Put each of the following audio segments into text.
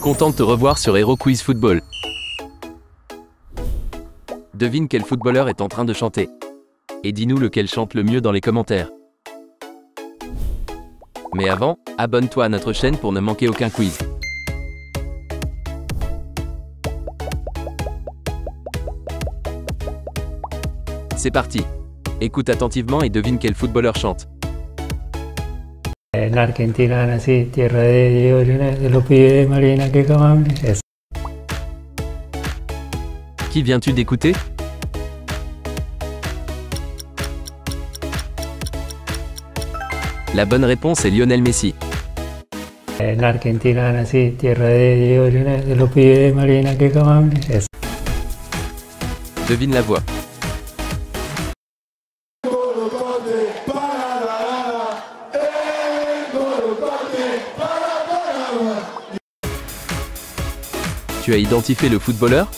Content de te revoir sur Hero Quiz Football. Devine quel footballeur est en train de chanter. Et dis-nous lequel chante le mieux dans les commentaires. Mais avant, abonne-toi à notre chaîne pour ne manquer aucun quiz. C'est parti. Écoute attentivement et devine quel footballeur chante. En la Argentina nací, tierra de Diego Lionel, de los pibes de Marina que. Es Qui viens-tu d'écouter? La bonne réponse est Lionel Messi. en la Argentina nací, tierra de Diego Lionel, de los pibes de Marina que. Es Devine la voix. Tu as identifié le footballeur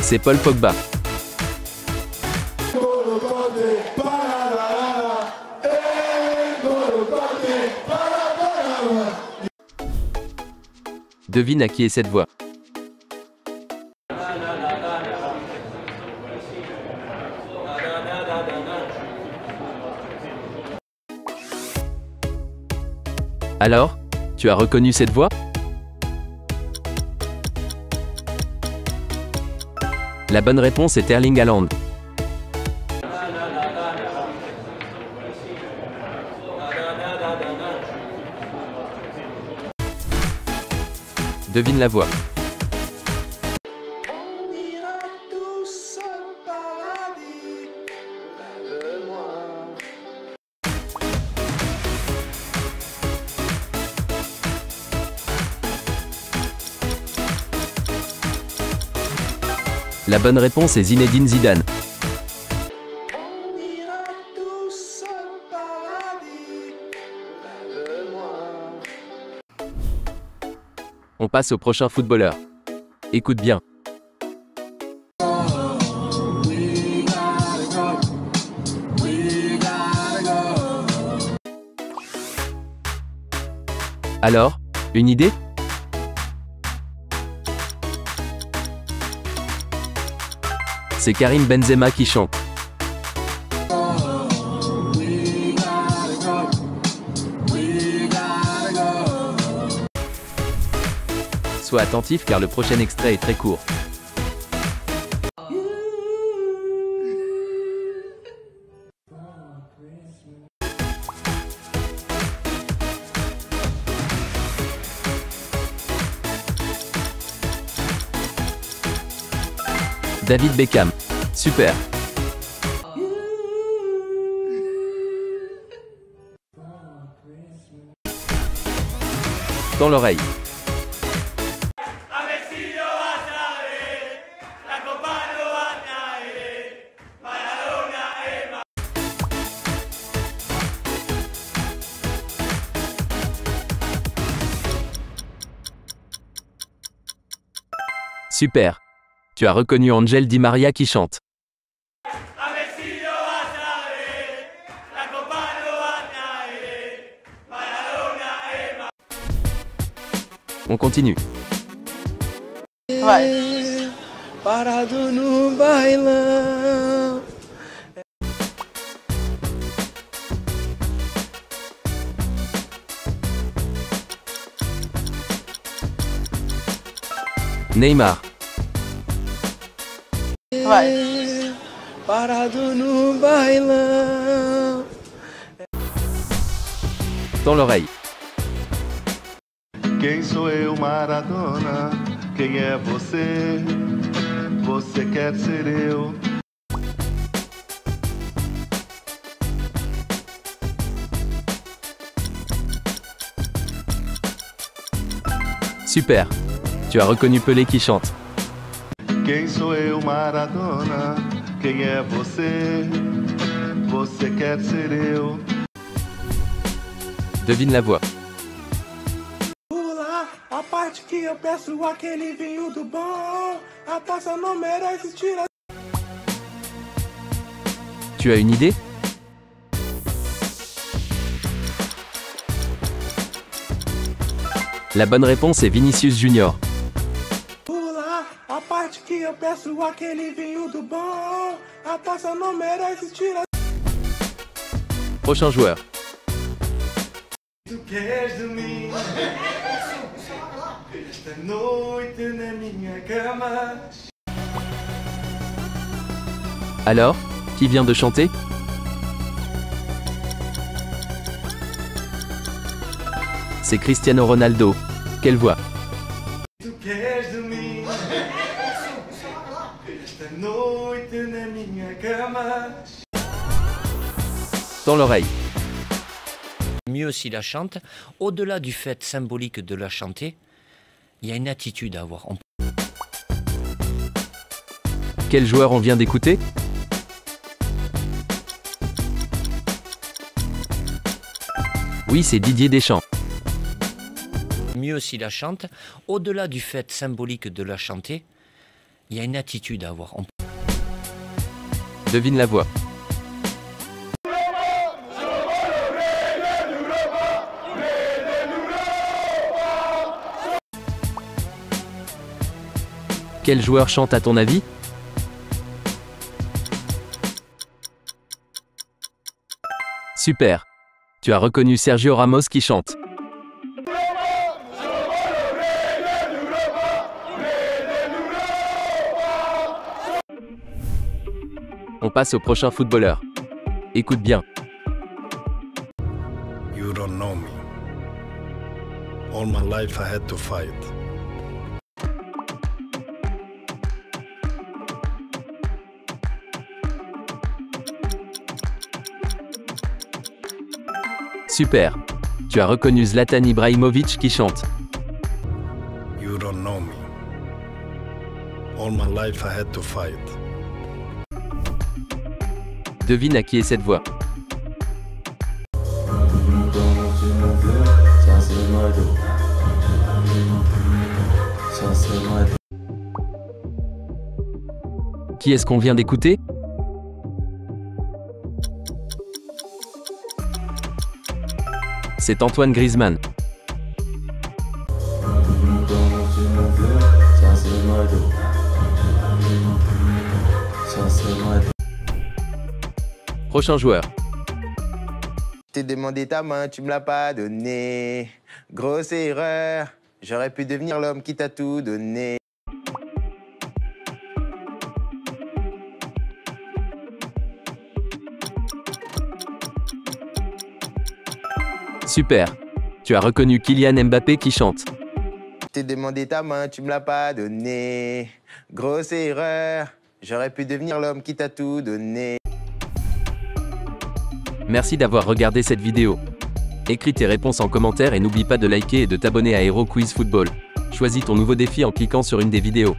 C'est Paul Pogba. Devine à qui est cette voix. Alors, tu as reconnu cette voix? La bonne réponse est Erling Haaland. Devine la voix. La bonne réponse est Zinedine Zidane. On passe au prochain footballeur. Écoute bien. Alors, une idée? C'est Karim Benzema qui chante. Sois attentif car le prochain extrait est très court. David Beckham. Super. Dans l'oreille. Super. Tu as reconnu Angel Di Maria qui chante. On continue. Neymar. Vai. Parado no bailão. Dans l'oreille. Quem sou eu, Maradona? Quem é você? Você quer ser eu? Super. Tu as reconnu Pelé qui chante. Quem sou eu, Maradona? Quem é você? Você quer ser eu? Devine la voix. Pula a parte que eu peço aquele vinho do bom. A taça não merece tirar. Tu as une idée? La bonne réponse est Vinicius Junior peço aquele vinho do bom. A taça não merece tirar. Prochain joueur. Tu queres de mim Esta noite na minha cama Alors Qui vient de chanter? C'est Cristiano Ronaldo. Quelle voix? Tu queres de mim noite na minha cama Dans l'oreille. mieux s'il la chante. Au-delà du fait symbolique de la chanter, il y a une attitude à avoir. On Quel joueur on vient d'écouter? Oui, c'est Didier Deschamps. mieux s'il la chante. Au-delà du fait symbolique de la chanter, il y a une attitude à avoir. Devine la voix. Quel joueur chante à ton avis? Super. Tu as reconnu Sergio Ramos qui chante. On passe au prochain footballeur. Écoute bien. You don't know me. All my life I had to fight. Super. Tu as reconnu Zlatan Ibrahimovic qui chante. You don't know me. All my life I had to fight. Devine à qui est cette voix. Qui est-ce qu'on vient d'écouter? C'est Antoine Griezmann. Prochain joueur. T'ai demandé ta main, tu me l'as pas donné. Grosse erreur, j'aurais pu devenir l'homme qui t'a tout donné. Super. Tu as reconnu Kylian Mbappé qui chante. T'ai demandé ta main, tu me l'as pas donné. Grosse erreur, j'aurais pu devenir l'homme qui t'a tout donné. Merci d'avoir regardé cette vidéo. Écris tes réponses en commentaire et n'oublie pas de liker et de t'abonner à Hero Quiz Football. Choisis ton nouveau défi en cliquant sur une des vidéos.